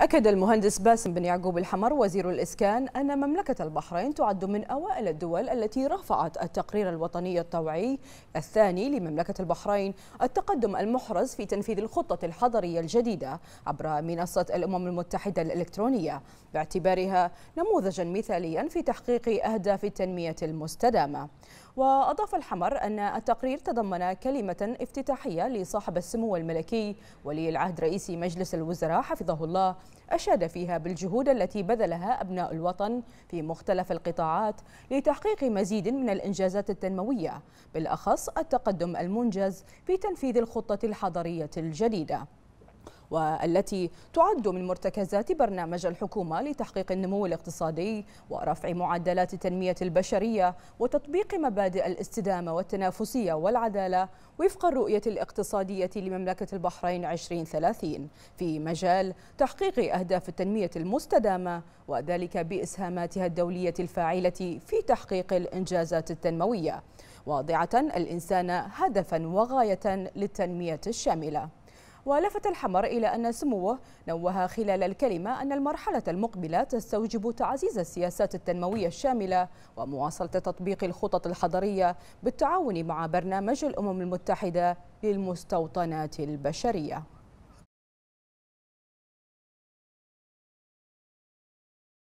أكد المهندس باسم بن يعقوب الحمر وزير الإسكان أن مملكة البحرين تعد من أوائل الدول التي رفعت التقرير الوطني الطوعي الثاني لمملكة البحرين التقدم المحرز في تنفيذ الخطة الحضرية الجديدة عبر منصة الأمم المتحدة الإلكترونية. باعتبارها نموذجا مثاليا في تحقيق أهداف التنمية المستدامة. وأضاف الحمر أن التقرير تضمن كلمة افتتاحية لصاحب السمو الملكي ولي العهد رئيس مجلس الوزراء حفظه الله أشاد فيها بالجهود التي بذلها أبناء الوطن في مختلف القطاعات لتحقيق مزيد من الإنجازات التنموية بالأخص التقدم المنجز في تنفيذ الخطة الحضرية الجديدة. والتي تعد من مرتكزات برنامج الحكومة لتحقيق النمو الاقتصادي ورفع معدلات التنمية البشرية وتطبيق مبادئ الاستدامة والتنافسية والعدالة وفق الرؤية الاقتصادية لمملكة البحرين 2030 في مجال تحقيق أهداف التنمية المستدامة وذلك بإسهاماتها الدولية الفاعلة في تحقيق الإنجازات التنموية. واضعة الإنسان هدفا وغاية للتنمية الشاملة. ولفت الحمر إلى أن سموه. نوه خلال الكلمة أن المرحلة المقبلة تستوجب تعزيز السياسات التنموية الشاملة ومواصلة تطبيق الخطط الحضرية بالتعاون مع برنامج الأمم المتحدة للمستوطنات البشرية.